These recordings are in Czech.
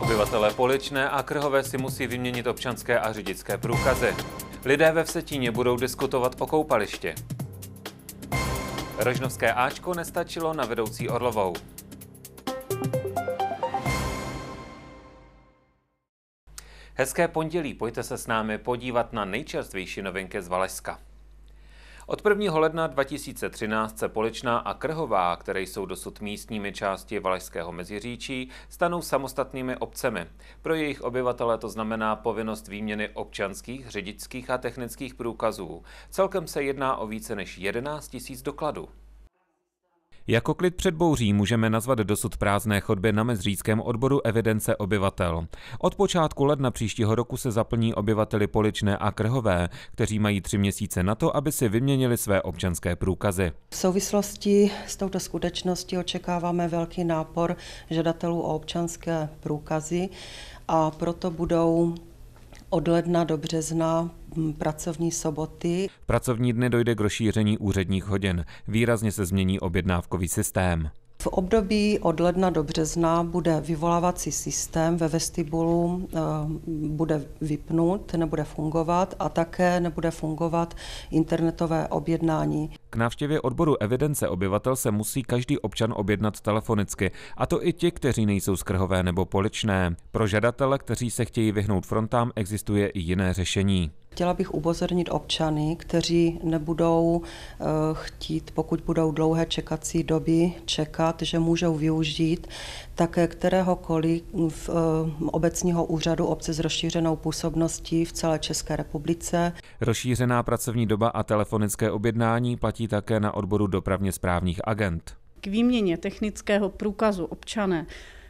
Obyvatelé Poličné a Krhové si musí vyměnit občanské a řidičské průkazy. Lidé ve Vsetíně budou diskutovat o koupališti. Rožnovské Ačko nestačilo na vedoucí Orlovou. Hezké pondělí, pojďte se s námi podívat na nejčerstvější novinky z Valašska. Od 1. ledna 2013 se Poličná a Krhová, které jsou dosud místními části Valašského Meziříčí, stanou samostatnými obcemi. Pro jejich obyvatele to znamená povinnost výměny občanských, řidičských a technických průkazů. Celkem se jedná o více než 11 000 dokladů. Jako klid před bouří můžeme nazvat dosud prázdné chodby na mezříckém odboru evidence obyvatel. Od počátku ledna příštího roku se zaplní obyvateli Poličné a Krhové, kteří mají tři měsíce na to, aby si vyměnili své občanské průkazy. V souvislosti s touto skutečností očekáváme velký nápor žadatelů o občanské průkazy a proto budou od ledna do března pracovní soboty. V pracovní dny dojde k rozšíření úředních hodin. Výrazně se změní objednávkový systém. V období od ledna do března bude vyvolávací systém ve vestibulu eh, bude vypnut, nebude fungovat a také nebude fungovat internetové objednání. K návštěvě odboru evidence obyvatel se musí každý občan objednat telefonicky, a to i ti, kteří nejsou skrhové nebo poličné. Pro žadatele, kteří se chtějí vyhnout frontám, existuje i jiné řešení. Chtěla bych upozornit občany, kteří nebudou eh, chtít, pokud budou dlouhé čekací doby čekat, že můžou využít také kteréhokoliv v eh, obecního úřadu obce s rozšířenou působností v celé České republice. Rozšířená pracovní doba a telefonické objednání platí také na odboru dopravně správních agent. K výměně technického průkazu občané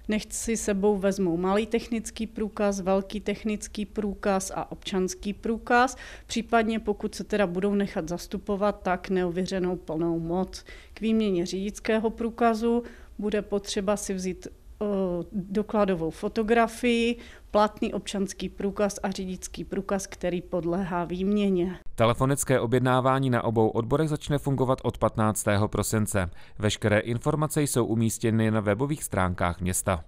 Nechť si sebou vezmou malý technický průkaz, velký technický průkaz a občanský průkaz, případně pokud se teda budou nechat zastupovat, tak neověřenou plnou moc. K výměně řidičského průkazu bude potřeba si vzít dokladovou fotografii, platný občanský průkaz a řidičský průkaz, který podléhá výměně. Telefonické objednávání na obou odborech začne fungovat od 15. prosince. Veškeré informace jsou umístěny na webových stránkách města.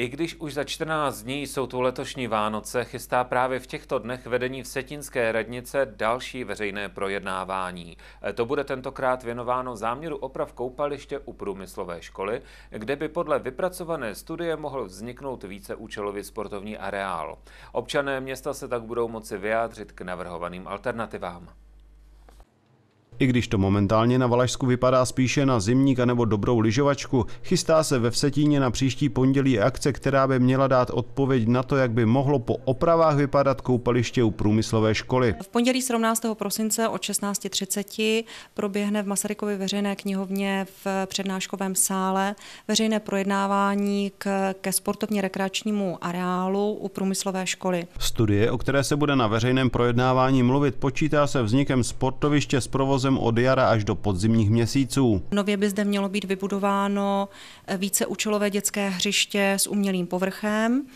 I když už za 14 dní jsou tu letošní Vánoce, chystá právě v těchto dnech vedení v Setinské radnice další veřejné projednávání. To bude tentokrát věnováno záměru oprav koupaliště u průmyslové školy, kde by podle vypracované studie mohl vzniknout víceúčelový sportovní areál. Občané města se tak budou moci vyjádřit k navrhovaným alternativám. I když to momentálně na Valašsku vypadá spíše na zimník nebo dobrou lyžovačku, chystá se ve Vsetíně na příští pondělí akce, která by měla dát odpověď na to, jak by mohlo po opravách vypadat koupaliště u průmyslové školy. V pondělí 17. prosince od 16.30 proběhne v Masarykově veřejné knihovně v přednáškovém sále veřejné projednávání k, ke sportovně rekreačnímu areálu u průmyslové školy. Studie, o které se bude na veřejném projednávání mluvit, počítá se vznikem sportoviště s provozem provozem od jara až do podzimních měsíců. Nově by zde mělo být vybudováno víceúčelové dětské hřiště s umělým povrchem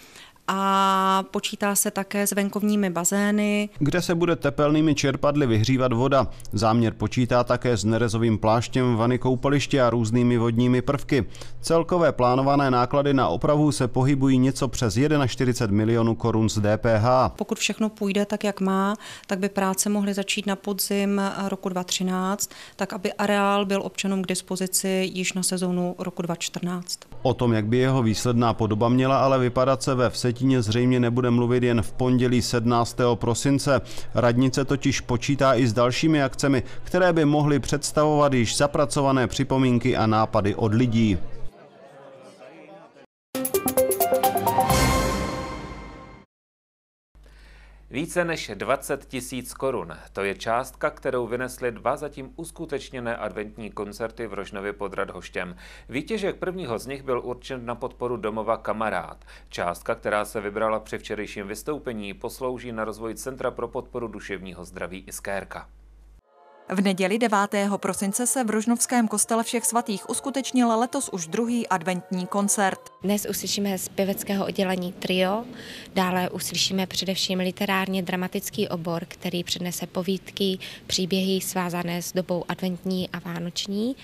a počítá se také s venkovními bazény. Kde se bude tepelnými čerpadly vyhřívat voda. Záměr počítá také s nerezovým pláštěm vany koupaliště a různými vodními prvky. Celkové plánované náklady na opravu se pohybují něco přes 41 milionů korun z DPH. Pokud všechno půjde tak, jak má, tak by práce mohly začít na podzim roku 2013, tak aby areál byl občanům k dispozici již na sezónu roku 2014. O tom, jak by jeho výsledná podoba měla ale vypadat se ve vsetí Vsetíně zřejmě nebude mluvit jen v pondělí 17. prosince. Radnice totiž počítá i s dalšími akcemi, které by mohly představovat již zapracované připomínky a nápady od lidí. Více než 20 tisíc korun. To je částka, kterou vynesly dva zatím uskutečněné adventní koncerty v Rožnově pod Radhoštěm. Výtěžek prvního z nich byl určen na podporu domova Kamarád. Částka, která se vybrala při včerejším vystoupení, poslouží na rozvoj Centra pro podporu duševního zdraví Iskérka. V neděli 9. prosince se v Rožnovském kostele všech svatých uskutečnil letos už druhý adventní koncert. Dnes uslyšíme z pěveckého oddělení Trio, dále uslyšíme především literárně dramatický obor, který přednese povídky, příběhy svázané s dobou adventní a vánoční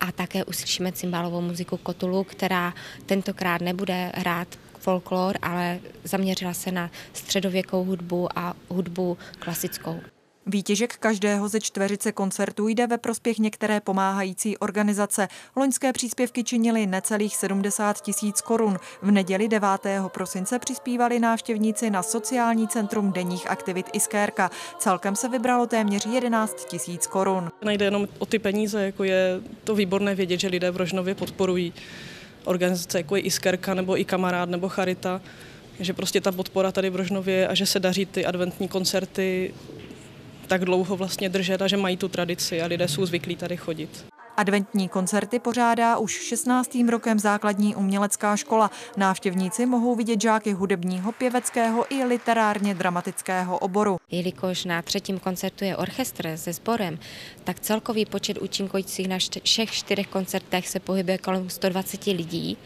a také uslyšíme cymbálovou muziku Kotulu, která tentokrát nebude hrát folklor, ale zaměřila se na středověkou hudbu a hudbu klasickou. Výtěžek každého ze čtveřice koncertů jde ve prospěch některé pomáhající organizace. Loňské příspěvky činily necelých 70 tisíc korun. V neděli 9. prosince přispívali návštěvníci na sociální centrum denních aktivit Iskérka. Celkem se vybralo téměř 11 tisíc korun. Nejde jenom o ty peníze, jako je to výborné vědět, že lidé v Rožnově podporují organizace, jako je Iskerka nebo i Kamarád nebo Charita, že prostě ta podpora tady v Rožnově a že se daří ty adventní koncerty tak dlouho vlastně držet a že mají tu tradici a lidé jsou zvyklí tady chodit. Adventní koncerty pořádá už 16. rokem základní umělecká škola. Návštěvníci mohou vidět žáky hudebního, pěveckého i literárně dramatického oboru. Jelikož na třetím koncertu je orchestr se sborem, tak celkový počet účinkujících na všech čtyřech koncertech se pohybuje kolem 120 lidí,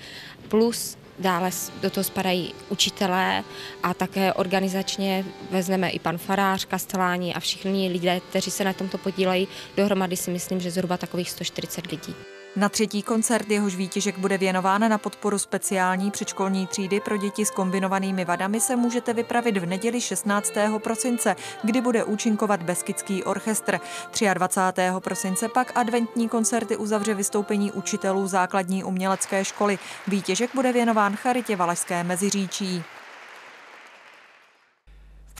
plus Dále do toho spadají učitelé a také organizačně vezmeme i pan farář, kasteláni a všichni lidé, kteří se na tomto podílejí. Dohromady si myslím, že zhruba takových 140 lidí. Na třetí koncert jehož výtěžek bude věnován na podporu speciální předškolní třídy pro děti s kombinovanými vadami se můžete vypravit v neděli 16. prosince, kdy bude účinkovat Beskidský orchestr. 23. prosince pak adventní koncerty uzavře vystoupení učitelů základní umělecké školy. Výtěžek bude věnován Charitě Valašské Meziříčí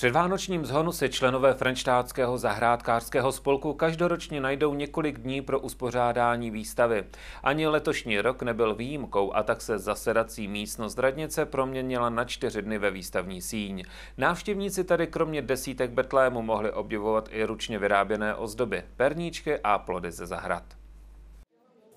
předvánočním zhonu se členové Frenštátského zahrádkářského spolku každoročně najdou několik dní pro uspořádání výstavy. Ani letošní rok nebyl výjimkou a tak se zasedací místnost radnice proměnila na čtyři dny ve výstavní síň. Návštěvníci tady kromě desítek betlému mohli obdivovat i ručně vyráběné ozdoby, perníčky a plody ze zahrad.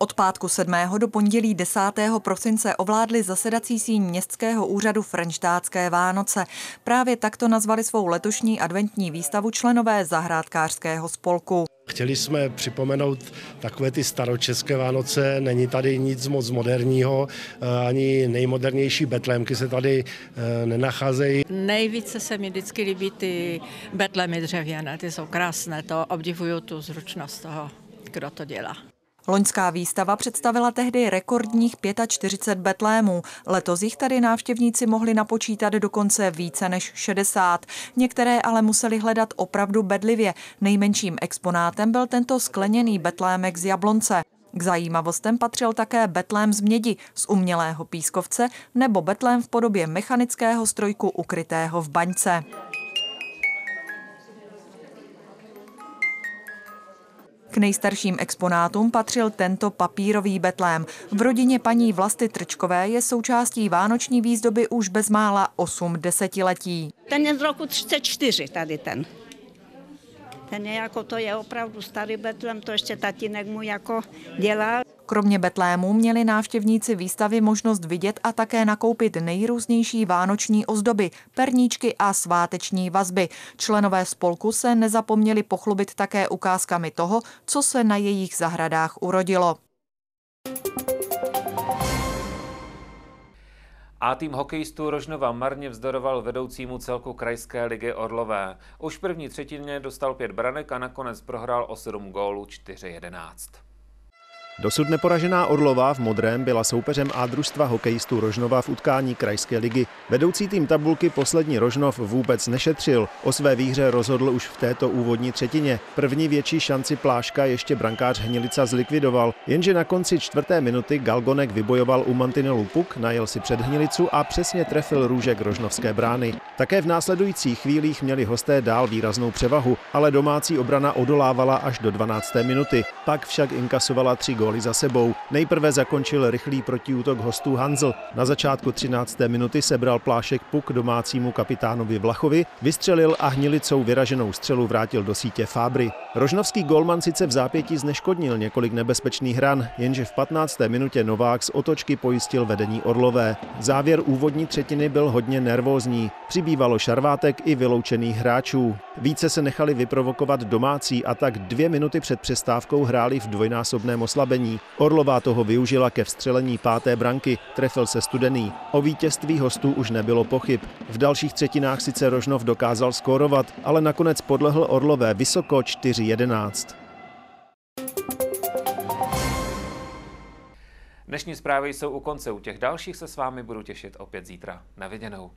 Od pátku 7. do pondělí 10. prosince ovládli zasedací síň městského úřadu Frenštátské Vánoce. Právě takto nazvali svou letošní adventní výstavu členové zahrádkářského spolku. Chtěli jsme připomenout takové ty staročeské Vánoce, není tady nic moc moderního, eh, ani nejmodernější betlémky se tady eh, nenacházejí. Nejvíce se mi vždycky líbí ty betlémy dřevěné, ty jsou krásné, to obdivuju tu zručnost toho, kdo to dělá. Loňská výstava představila tehdy rekordních 45 betlémů. Letos jich tady návštěvníci mohli napočítat dokonce více než 60. Některé ale museli hledat opravdu bedlivě. Nejmenším exponátem byl tento skleněný betlémek z Jablonce. K zajímavostem patřil také betlém z mědi, z umělého pískovce nebo betlém v podobě mechanického strojku ukrytého v baňce. K nejstarším exponátům patřil tento papírový betlém. V rodině paní Vlasty Trčkové je součástí vánoční výzdoby už bezmála 8 desetiletí. Ten je z roku 34 tady ten. Ten je jako, to je opravdu starý betlem, to ještě tatínek mu jako dělal. Kromě betlému měli návštěvníci výstavy možnost vidět a také nakoupit nejrůznější vánoční ozdoby, perníčky a sváteční vazby. Členové spolku se nezapomněli pochlubit také ukázkami toho, co se na jejich zahradách urodilo. A tým hokejistů Rožnova marně vzdoroval vedoucímu celku krajské ligy Orlové. Už první třetině dostal pět branek a nakonec prohrál o 7 gólů 4-11. Dosud neporažená Orlová v modrém byla soupeřem A družstva hokejistů Rožnova v utkání krajské ligy. Vedoucí tým tabulky poslední Rožnov vůbec nešetřil. O své výhře rozhodl už v této úvodní třetině. První větší šanci Pláška ještě brankář Hnilica zlikvidoval, jenže na konci čtvrté minuty Galgonek vybojoval u mantinelu puk, najel si před Hnilicu a přesně trefil růžek Rožnovské brány. Také v následujících chvílích měli hosté dál výraznou převahu, ale domácí obrana odolávala až do 12. minuty. Pak však inkasovala tři góly za sebou. Nejprve zakončil rychlý protiútok hostů Hanzl. Na začátku 13. minuty sebral plášek puk domácímu kapitánovi Vlachovi, vystřelil a hnilicou vyraženou střelu vrátil do sítě Fábry. Rožnovský golman sice v zápětí zneškodnil několik nebezpečných hran, jenže v 15. minutě Novák z otočky pojistil vedení Orlové. Závěr úvodní třetiny byl hodně nervózní. Přibývalo šarvátek i vyloučených hráčů. Více se nechali vyprovokovat domácí a tak dvě minuty před přestávkou hráli v dvojnásobném oslabení. Orlová toho využila ke vstřelení páté branky, trefil se studený. O vítězství hostů už nebylo pochyb. V dalších třetinách sice Rožnov dokázal skórovat, ale nakonec podlehl Orlové vysoko 4-11. Dnešní zprávy jsou u konce, u těch dalších se s vámi budu těšit opět zítra. Na viděnou.